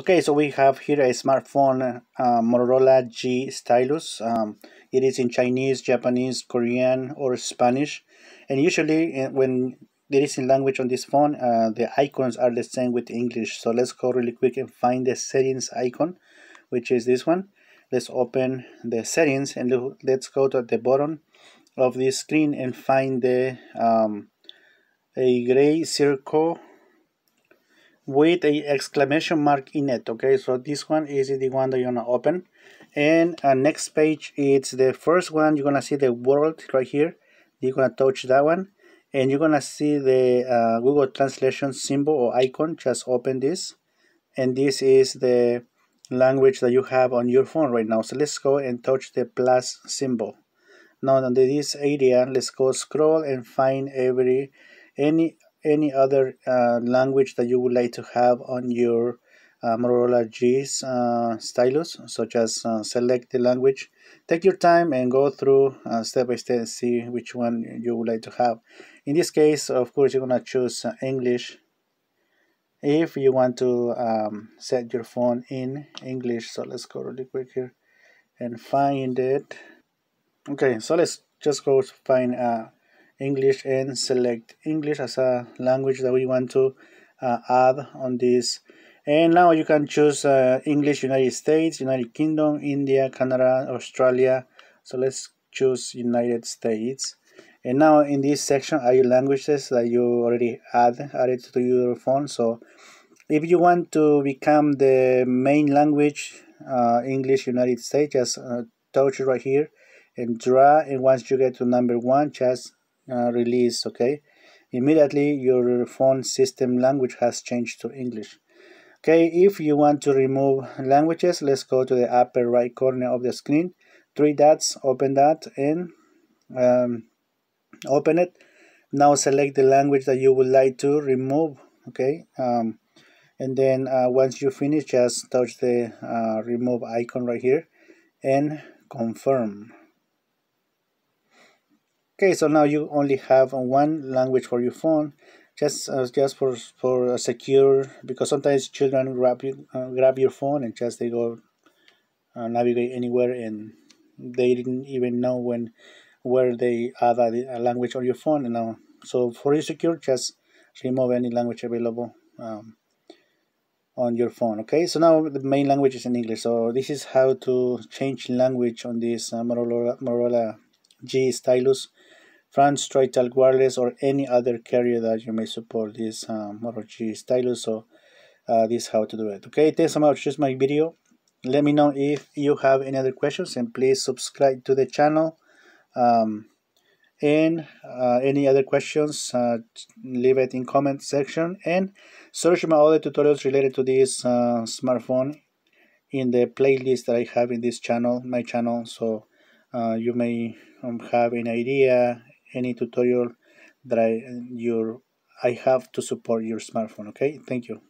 Okay, so we have here a smartphone uh, Motorola G stylus. Um, it is in Chinese, Japanese, Korean, or Spanish. And usually, uh, when there is in language on this phone, uh, the icons are the same with English. So let's go really quick and find the settings icon, which is this one. Let's open the settings and let's go to the bottom of this screen and find the um, a gray circle with a exclamation mark in it okay? So this one is the one that you're gonna open. And uh, next page it's the first one. You're gonna see the world right here. You're gonna touch that one. And you're gonna see the uh, Google translation symbol or icon. Just open this. And this is the language that you have on your phone right now. So let's go and touch the plus symbol. Now under this area let's go scroll and find every any any other uh, language that you would like to have on your uh, Motorola G's uh, stylus, such as uh, select the language. Take your time and go through uh, step by step, see which one you would like to have. In this case, of course, you're gonna choose uh, English. If you want to um, set your phone in English, so let's go really quick here and find it. Okay, so let's just go find English and select English as a language that we want to uh, add on this. And now you can choose uh, English United States United Kingdom India Canada Australia. So let's choose United States. And now in this section are your languages that you already add added to your phone. So if you want to become the main language uh, English United States just uh, touch right here and draw. And once you get to number one just uh, release okay? Immediately your phone system language has changed to English. Okay if you want to remove languages let's go to the upper right corner of the screen. Three dots open that and um, open it. Now select the language that you would like to remove okay? Um, and then uh, once you finish just touch the uh, remove icon right here and confirm okay so now you only have one language for your phone just uh, just for for secure because sometimes children grab you uh, grab your phone and just they go uh, navigate anywhere and they didn't even know when where they add a, language on your phone and now so for you secure just remove any language available um, on your phone okay? So now the main language is in English so this is how to change language on this uh, Motorola, Motorola G stylus France Total Wireless or any other carrier that you may support this um, Moto G stylus. So uh, this is how to do it. Okay, thanks so much. Just my video. Let me know if you have any other questions and please subscribe to the channel. Um, and uh, any other questions, uh, leave it in comment section and search my other tutorials related to this uh, smartphone in the playlist that I have in this channel, my channel. So uh, you may um, have an idea any tutorial that I your I have to support your smartphone okay? Thank you